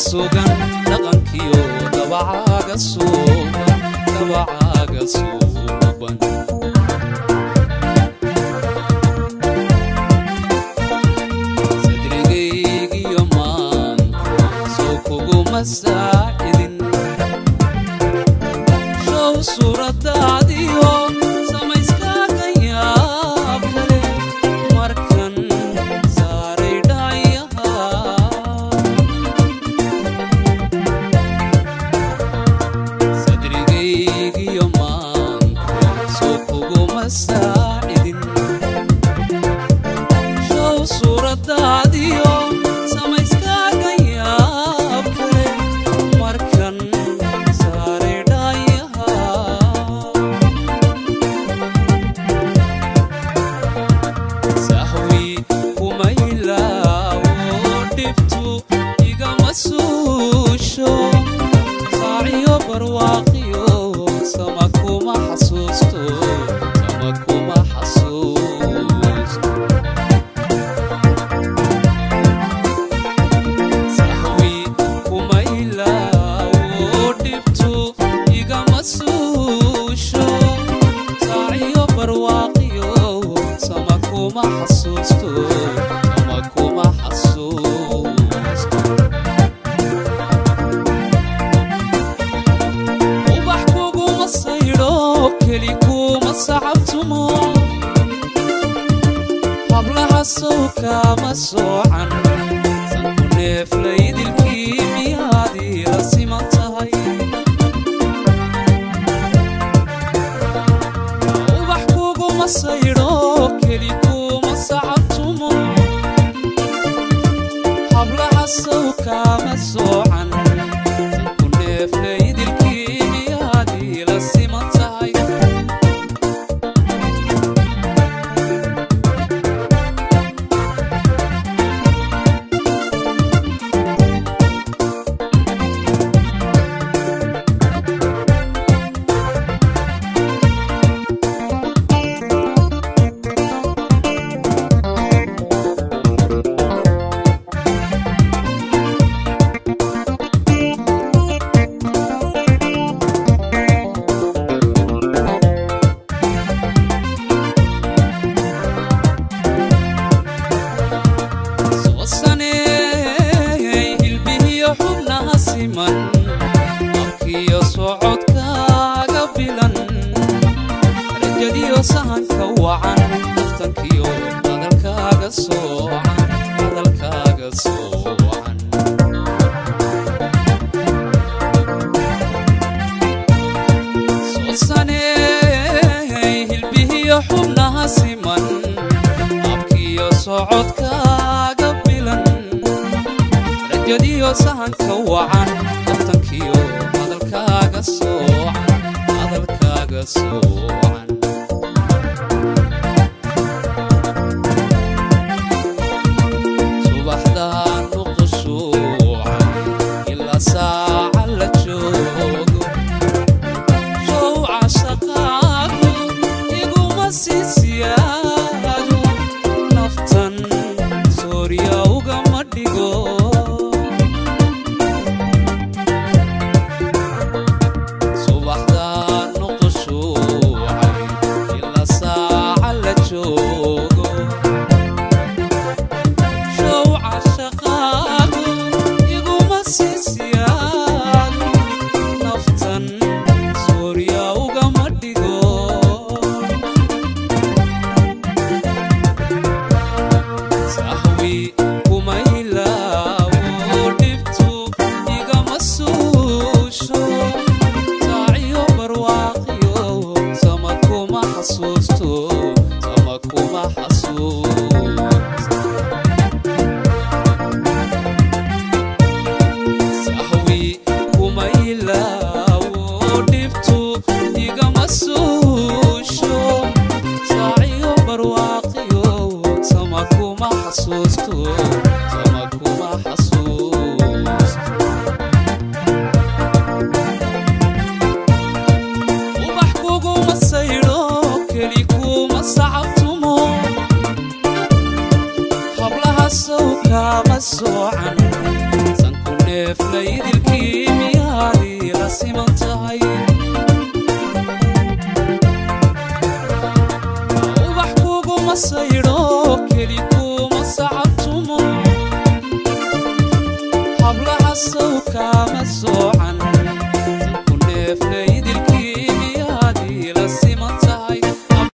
sugan dhaqankiyo dabacaaga suuban dabacaaga suuban وما حسسته امك وما حسوس وبحكوك وما صيروك كليك وما صعبتمو حبل حسوك ما سوعا سنكون فليد الكيمياء دي رسمة تهي وبحكوك وما صيروك ودdanka wacan naftankiyo hadalkaaga soocan hadalkaaga soocan soosaney hilbihiyo xubnaha siman habkiyo socodkaaga bilan rajadiyo sahanka wacan naftankiyo hadalkaaga soocan hadalkaaga soocan outside. Sahwi kumaila wo dip tu yiga masoo.